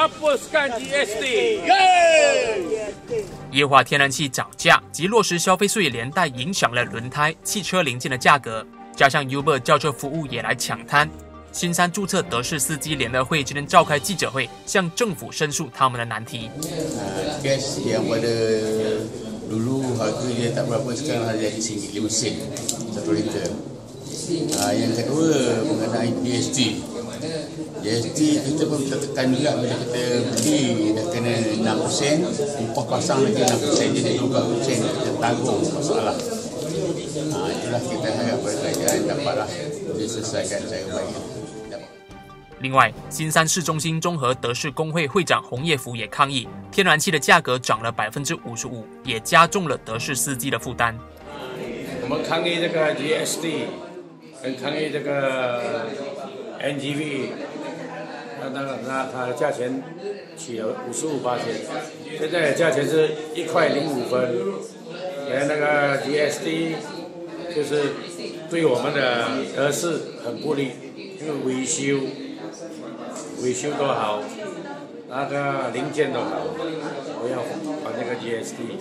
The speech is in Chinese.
hapuskan GST。液化天然气涨价及落实消费税，连带影响了轮胎、汽车零件的价格。加上 Uber 轿车服务也来抢滩，新山注册德士司机联合会今天召开记者会，向政府申诉他们的难题。gas yang pada dulu harga dia tak berapa sekarang harga jadi RM1 lima sen satu liter. Uh, yang kedua mengenai GST. GST kita pun kita tekan juga bila kita beli dah kena 6%, upah pasang lagi 6% jadi 12% kita tanggung masalah. Uh, itulah kita harap kerajaan dapatlah diselesaikan secara baik. 另外，新山市中心综合德士工会会长洪业福也抗议，天然气的价格涨了百分之五十五，也加重了德士司机的负担。我们抗议这个 GST，跟抗议这个 NGV，那那那它价钱起了五十五八千，现在的价钱是一块零五分，连那个 G S D 就是对我们的德士很不利，因为维修。维修都好，那个零件都好，我要把那个 G S D。